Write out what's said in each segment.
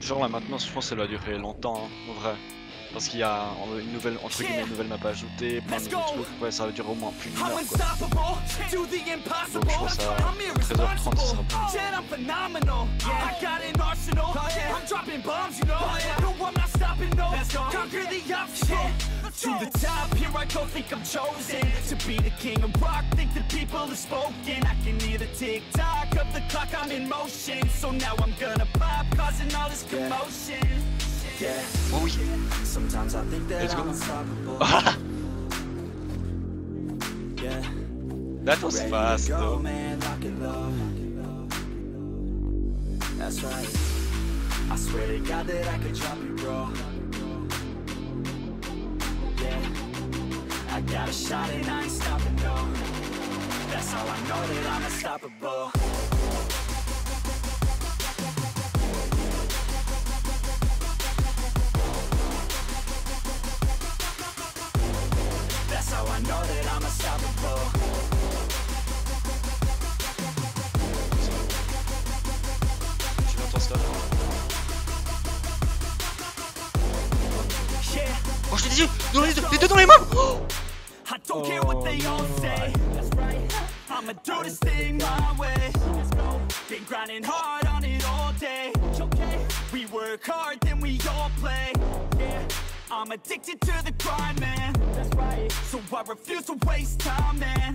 Genre la maintenance, je pense qu'elle va durer longtemps, hein, en vrai. Parce qu'il y a une nouvelle, entre guillemets, une nouvelle map à ajouter, plein de trucs, ouais, ça va durer au moins plus d'une heure, quoi. Donc je pense à 13h30, ce sera bon. To the top, here I go, think I'm chosen To be the king of rock, think the people have spoken. I can hear the tick-tock of the clock, I'm in motion. So now I'm gonna pop, causing all this commotion. Yeah, oh oui Sometimes I think that I'm unstoppable. Yeah. That was fast though. man, That's right. I swear to God that I could drop you, bro got a shot and I ain't stopping, no. That's how I know that I'm unstoppable. That's how I know that I'm unstoppable. Oh, je te dis, dans les deux, les deux dans les mains! Oh they all say I'ma do this thing my way. Been grinding hard on it all day. We work hard, then we all play. I'm addicted to the grind, man. So I refuse to waste time, man.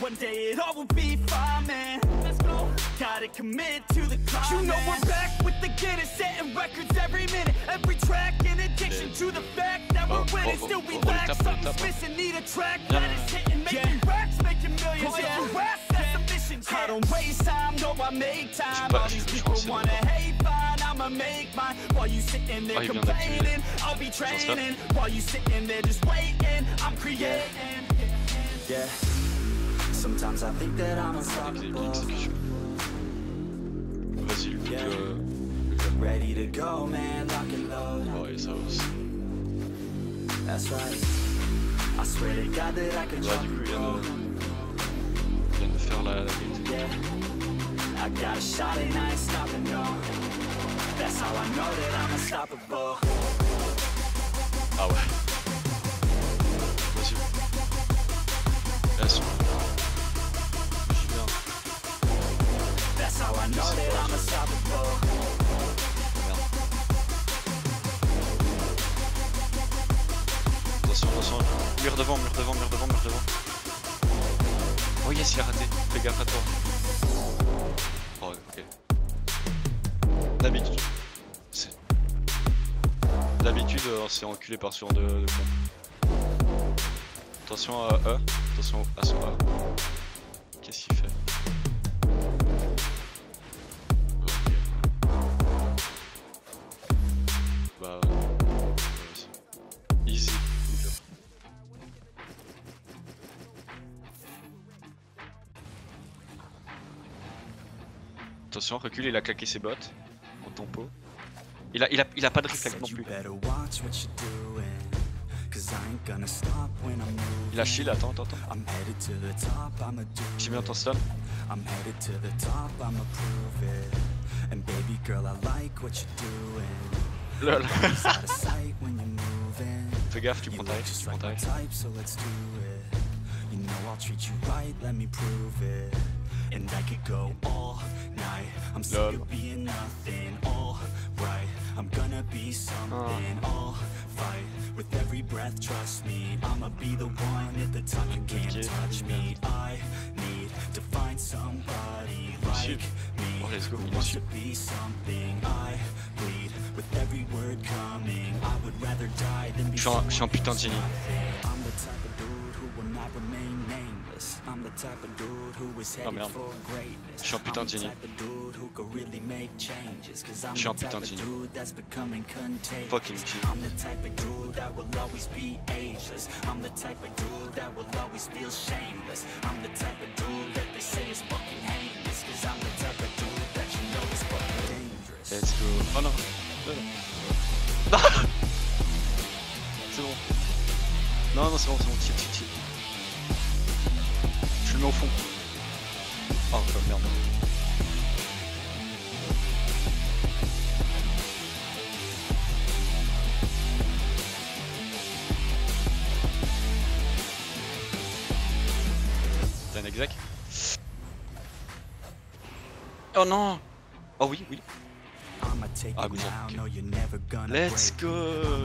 One day it all will be fine, man. Gotta commit to the climb, You know man. we're back with the Guinness Setting Still we lack, something's missing. Need a track. That is hitting Making racks, making millions. Yeah. If you ask, that's a mission. I don't waste time, no I make time. All these people wanna hate, fine I'ma make mine. While you sitting there complaining I'll be training. While you sitting there just waiting I'm creating. Yeah. Sometimes I think that I'm unstoppable. Vas-y, le yeah. Ready to go, man, lock and load. Ouais, ça aussi. That's right. I swear to God that I could ouais, du coup, il vient de... Il vient de faire la, la build. Yeah. I got a shot and I ain't stopping, no. That's how I know that I'm unstoppable. Ah ouais. Vas-y. Bien how mur devant, mur devant, mur devant, mur devant. Oh yes, il a raté, fais gaffe à toi. Oh ok. D'habitude, D'habitude, on euh, s'est enculé par sur de, de Attention à E, attention à son A. Qu'est-ce qu'il fait? Attention, recule, il a claqué ses bottes. Au tempo. Il a, il a, il a pas de réflexe non plus. Il a shield, attends, attends, attends. J'ai mis ton stun. Lol. Fais gaffe, tu prends ta tu prends ta You know I'll treat you right, let me prove it And I could go all night. I'm sick of being nothing. All right, I'm gonna be something. Uh. All fight with every breath Trust me, I'ma be the one At the top. You can't touch me. I need to find somebody like me. Who wants to be something? I bleed with every word coming. I would rather die than be Je suis un putain de génie I'm the type of dude who will not remain I'm the type of dude who is headed oh, for greatness Je suis un putain de génie Je suis un putain de génie Fucking I'm the type of dude that will always be ageless I'm the type of dude that will always feel shameless I'm the type of dude that they say is fucking heinous Cause I'm the type of dude that you know is fucking dangerous Let's go Oh non Non C'est bon Non non c'est bon c'est bon, tire tire tire le mets au fond. Ah, oh, merde. C'est un exact. Oh non Oh oui, oui. Ah, good Let's go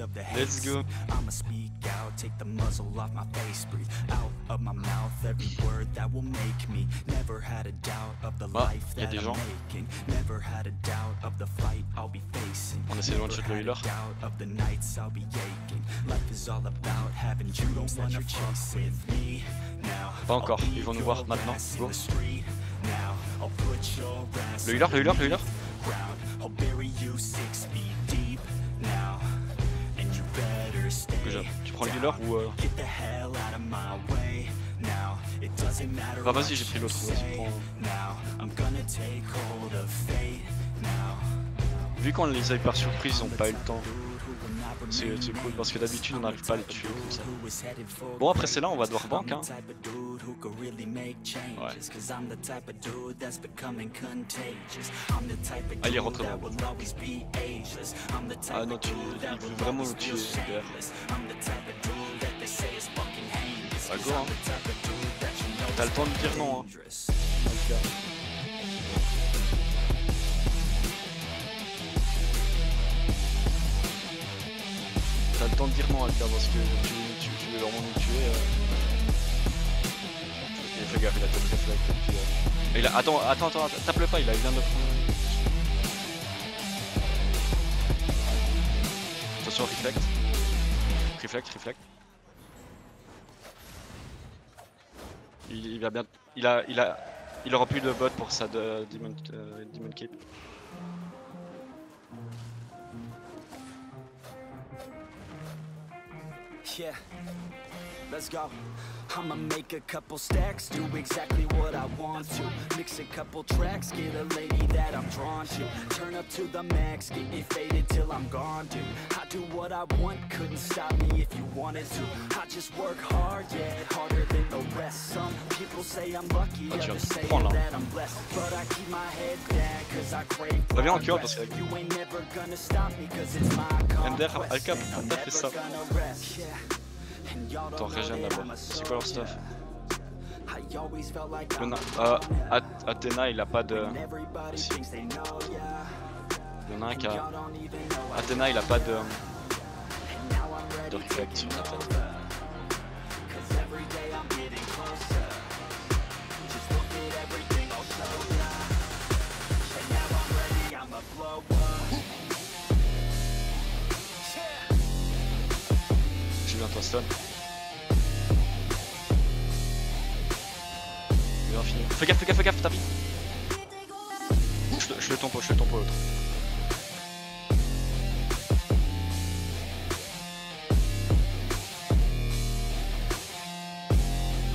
Of the. Let's go. I'ma speak out, take the muzzle off my face, breathe out of my mouth every word that will make me. Never had a doubt of the Ah, life that I'm making. Never had a doubt of the fight I'll be facing. On essaie de Never one-shot le healer. doubt of the nights I'll be aching. Life is all about having dreams that you're chasing. with me now. Pas encore, ils vont nous voir maintenant. Go. Le healer, le healer, le healer. ground. I'll bury you six feet Que Tu prends le healer ou euh... Bah, vas-y, j'ai pris l'autre, vas-y, prends. Vu qu'on les a eu par surprise, ils ont pas eu le temps. C'est cool parce que d'habitude on n'arrive pas à les tuer Bon après c'est là on va devoir banque hein. Of Ah, il est rentré dans le Ah non tu... il veut vraiment le tuer. Bah, go, hein. T'as le temps de dire non hein. Le temps de dire non Alka parce que tu, tu, tu veux vraiment nous tuer. Euh... Il fait gaffe, il a peut-être réflexe. euh. Attends, attends, attends, tape-le pas, il, a... il vient de le prendre. Attention, reflect. Reflect, reflect. Il, il va bien. Il a, il a, il aura plus de bot pour sa de Demon, euh, Demon Cape. Yeah, let's go. I'ma make a couple stacks, do exactly what I want to. Mix a couple tracks, get a lady that I'm drawn to. Turn up to the max, get me faded till I'm gone, dude. I do what I want, couldn't stop me if you wanted to. I just work hard, yeah, Ah, tu viens de prendre, là. bien en progress. parce que MDR. Alcap, t'as fait ça. Attends. I'm a C'est quoi leur stuff I always felt like Le I'm na- a euh, runner. At- Athéna il a pas de. Si. Il y en a un qui a. Athéna il a pas de. De reflect sur tête. Finir. Fais gaffe, fais gaffe, fais gaffe, tapis. Je, je le tombe, je le tombe l'autre.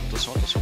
Attention, attention.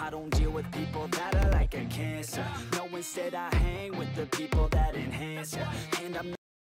I don't deal with people that are like a cancer. No, instead I hang with the people that enhance ya. And I'm